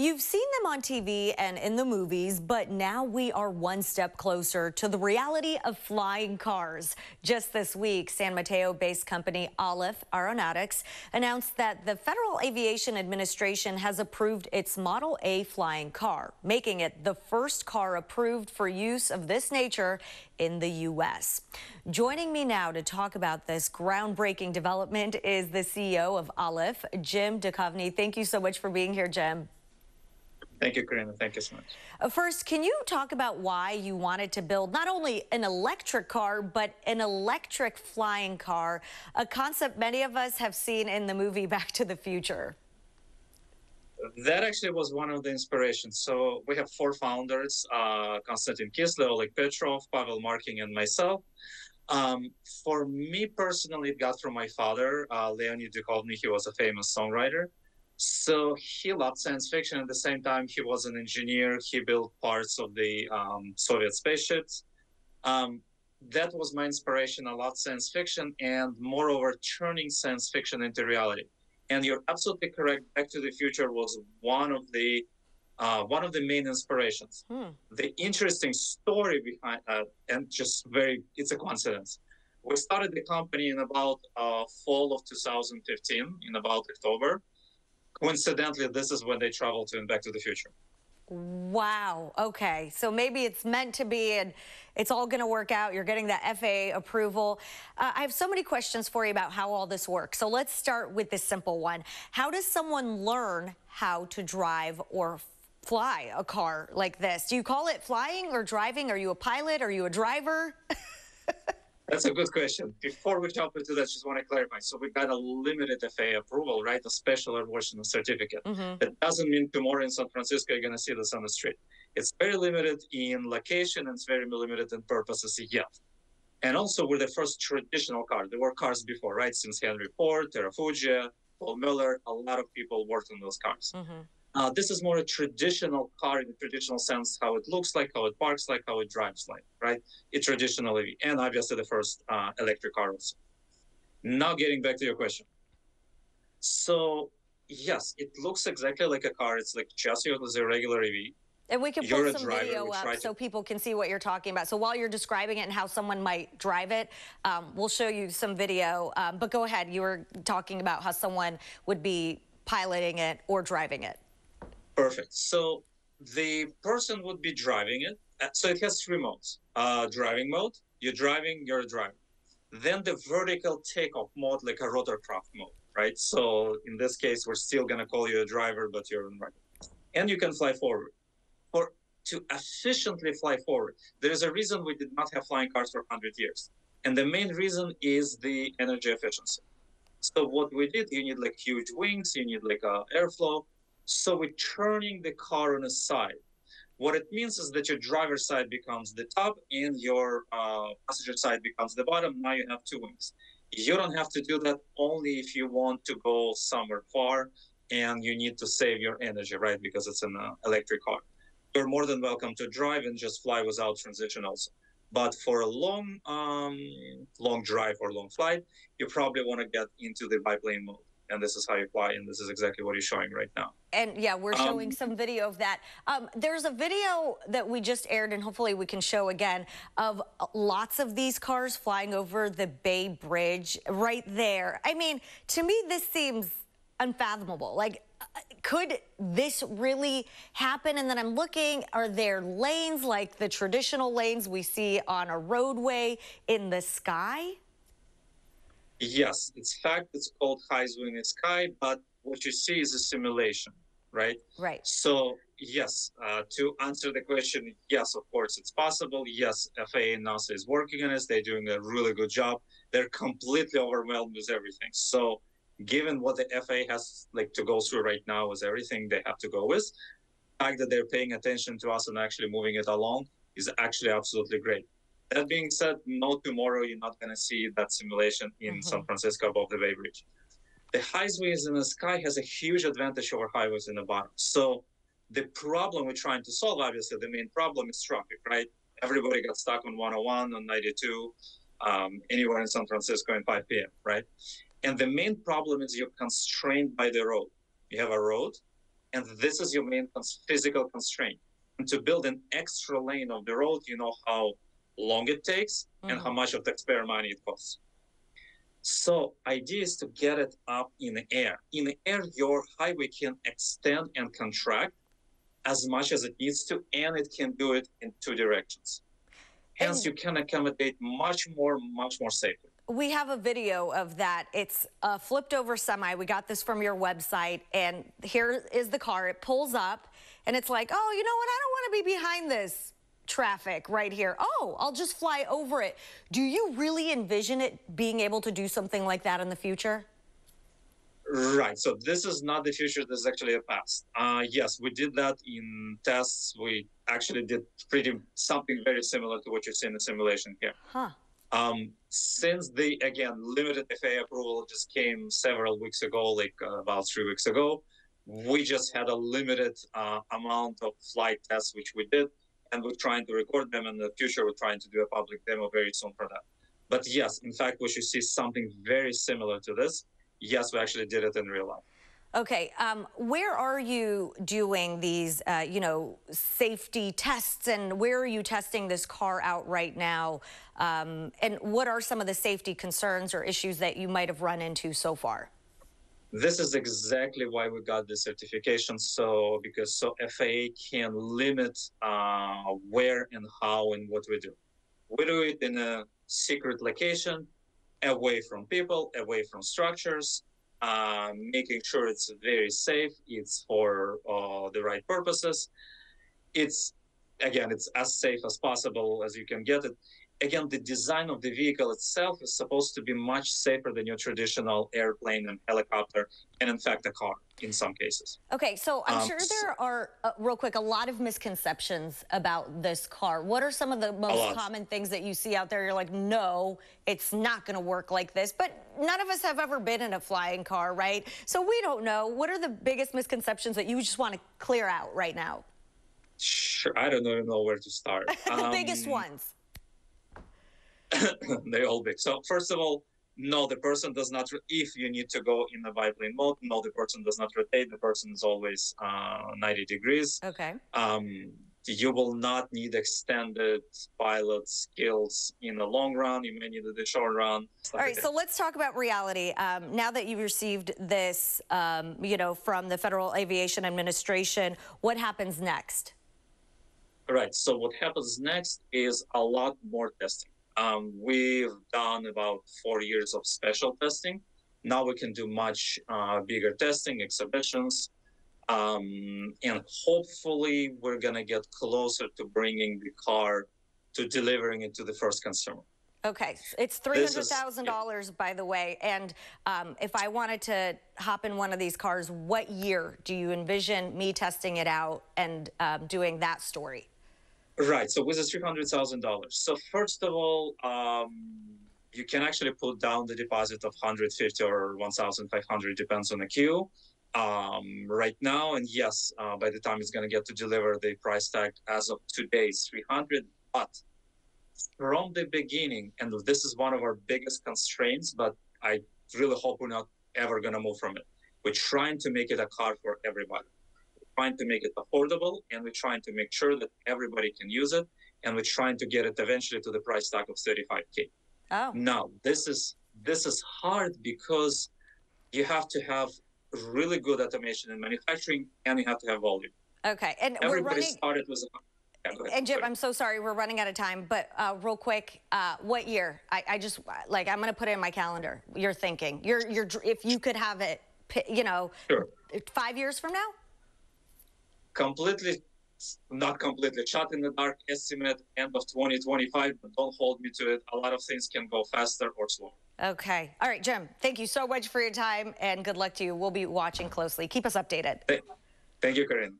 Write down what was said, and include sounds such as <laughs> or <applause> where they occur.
You've seen them on TV and in the movies, but now we are one step closer to the reality of flying cars. Just this week, San Mateo based company Alef Aeronautics announced that the Federal Aviation Administration has approved its Model A flying car, making it the first car approved for use of this nature in the U.S. Joining me now to talk about this groundbreaking development is the CEO of Alef, Jim Dukhovny. Thank you so much for being here, Jim. Thank you, Karina. Thank you so much. Uh, first, can you talk about why you wanted to build not only an electric car, but an electric flying car, a concept many of us have seen in the movie <laughs> Back to the Future? That actually was one of the inspirations. So we have four founders, uh, Konstantin Kisler, Oleg Petrov, Pavel Markin, and myself. Um, for me personally, it got from my father, uh, Leonid Dukhovny. He was a famous songwriter. So he loved science fiction. At the same time, he was an engineer. He built parts of the um, Soviet spaceships. Um, that was my inspiration. I loved science fiction, and moreover, turning science fiction into reality. And you're absolutely correct. Back to the Future was one of the uh, one of the main inspirations. Hmm. The interesting story behind that, uh, and just very, it's a coincidence. We started the company in about uh, fall of 2015, in about October coincidentally, this is when they travel to and Back to the Future. Wow. Okay. So maybe it's meant to be and it's all going to work out. You're getting that FAA approval. Uh, I have so many questions for you about how all this works. So let's start with this simple one. How does someone learn how to drive or fly a car like this? Do you call it flying or driving? Are you a pilot? Are you a driver? <laughs> That's a good question. Before we jump into that, just want to clarify. So we got a limited FAA approval, right? A special airworthiness certificate. Mm-hmm. That doesn't mean tomorrow in San Francisco you're going to see this on the street. It's very limited in location and it's very limited in purposes yet. And also, we're the first traditional car. There were cars before, right? Since Henry Ford, Terrafugia, Paul Moller, a lot of people worked on those cars. Mm-hmm. Uh, this is more a traditional car in the traditional sense, how it looks like, how it parks like, how it drives like, right? It's traditional EV, and obviously the first uh, electric car also. Now getting back to your question. So yes, it looks exactly like a car. It's like just as a regular EV. And we can put some driver, video up so people can see what you're talking about. So while you're describing it and how someone might drive it, um, we'll show you some video. Um, but go ahead. You were talking about how someone would be piloting it or driving it. Perfect. So the person would be driving it. Uh, so it has three modes. Uh, driving mode, you're driving, you're driving. Then the vertical takeoff mode, like a rotorcraft mode, right? So in this case, we're still gonna call you a driver, but you're in right. And you can fly forward. For to efficiently fly forward, there is a reason we did not have flying cars for 100 years. And the main reason is the energy efficiency. So what we did, you need like huge wings, you need like a airflow, so we're turning the car on a side. What it means is that your driver's side becomes the top and your uh, passenger side becomes the bottom. Now you have two wings. You don't have to do that only if you want to go somewhere far and you need to save your energy, right? Because it's an uh, electric car. You're more than welcome to drive and just fly without transition also. But for a long, um, long drive or long flight, you probably want to get into the biplane mode and this is how you fly, and this is exactly what he's showing right now. And yeah, we're um, showing some video of that. Um, there's a video that we just aired, and hopefully we can show again, of lots of these cars flying over the Bay Bridge right there. I mean, to me, this seems unfathomable. Like, could this really happen? And then I'm looking, are there lanes like the traditional lanes we see on a roadway in the sky? Yes, it's fact. It's called Highs in the Sky, but what you see is a simulation, right? Right. So yes, uh, to answer the question, yes, of course, it's possible. Yes, FAA and NASA is working on this. They're doing a really good job. They're completely overwhelmed with everything. So given what the FAA has like to go through right now with everything they have to go with, the fact that they're paying attention to us and actually moving it along is actually absolutely great. That being said, no tomorrow you're not going to see that simulation in mm-hmm. San Francisco above the Bay Bridge. The highways in the sky has a huge advantage over highways in the bottom. So the problem we're trying to solve, obviously, the main problem is traffic, right? Everybody got stuck on 101, on 92, um, anywhere in San Francisco in 5 p.m., right? And the main problem is you're constrained by the road. You have a road, and this is your main physical constraint. And to build an extra lane of the road, you know how long it takes and how mm-hmm. much of taxpayer money it costs. So idea is to get it up in the air. In the air, your highway can extend and contract as much as it needs to, and it can do it in two directions. Hence, you can accommodate much more, much more safely. We have a video of that. It's a flipped over semi. We got this from your website, and here is the car. It pulls up, and it's like, oh, you know what? I don't want to be behind this traffic right here. Oh, I'll just fly over it. Do you really envision it being able to do something like that in the future? Right. So this is not the future. This is actually a past. Uh, yes, we did that in tests. We actually did pretty something very similar to what you see in the simulation here. Huh. Um, since the again limited FAA approval just came several weeks ago, like uh, about three weeks ago, we just had a limited uh, amount of flight tests which we did, and we're trying to record them. In the future, we're trying to do a public demo very soon for that. But yes, in fact, we should see something very similar to this. Yes, we actually did it in real life. Okay, um, where are you doing these, uh, you know, safety tests, and where are you testing this car out right now? Um, and what are some of the safety concerns or issues that you might have run into so far? This is exactly why we got the certification. So because so FAA can limit uh, where and how and what we do. We do it in a secret location, away from people, away from structures, uh, making sure it's very safe. It's for uh, the right purposes. It's again, it's as safe as possible as you can get it. Again, the design of the vehicle itself is supposed to be much safer than your traditional airplane and helicopter, and in fact, a car in some cases. Okay, so I'm Um, sure there are, uh, real quick, a lot of misconceptions about this car. What are some of the most common things that you see out there? You're like, no, it's not going to work like this. But none of us have ever been in a flying car, right? So we don't know. What are the biggest misconceptions that you just want to clear out right now? Sure, I don't even know where to start. <laughs> the biggest Um, ones. <coughs> they all big. So first of all, no, the person does not. If you need to go in a biplane mode, no, the person does not rotate. The person is always uh, 90 degrees. Okay. Um, you will not need extended pilot skills in the long run. You may need it in the short run. All like so let's talk about reality. Um, now that you've received this, um, you know, from the Federal Aviation Administration, what happens next? Right. So what happens next is a lot more testing. Um, we've done about four years of special testing. Now we can do much uh, bigger testing, exhibitions, um, and hopefully we're gonna get closer to bringing the car to delivering it to the first consumer. Okay, it's three hundred thousand dollars, by the way. And um, if I wanted to hop in one of these cars, what year do you envision me testing it out and um, doing that story? Right. So with the three hundred thousand dollars. So first of all, um, you can actually put down the deposit of hundred fifty or one thousand five hundred, depends on the queue. Um, right now, and yes, uh, by the time it's going to get to deliver, the price tag as of today is three hundred. But from the beginning, and this is one of our biggest constraints, but I really hope we're not ever going to move from it. We're trying to make it a car for everybody trying to make it affordable and we're trying to make sure that everybody can use it and we're trying to get it eventually to the price tag of 35k Oh, now this is this is hard because you have to have really good automation in manufacturing and you have to have volume okay. And we're running. started with a. And Jim, I'm so sorry, we're running out of time. But uh, real quick, uh, what year? I, I just like I'm going to put it in my calendar. You're thinking, you're you're if you could have it, you know, sure five years from now. Completely not completely shot in the dark estimate end of 2025 but don't hold me to it a lot of things can go faster or slower Okay. All right, Jim. Thank you so much for your time, and good luck to you. We'll be watching closely. Keep us updated. Thank you Corinne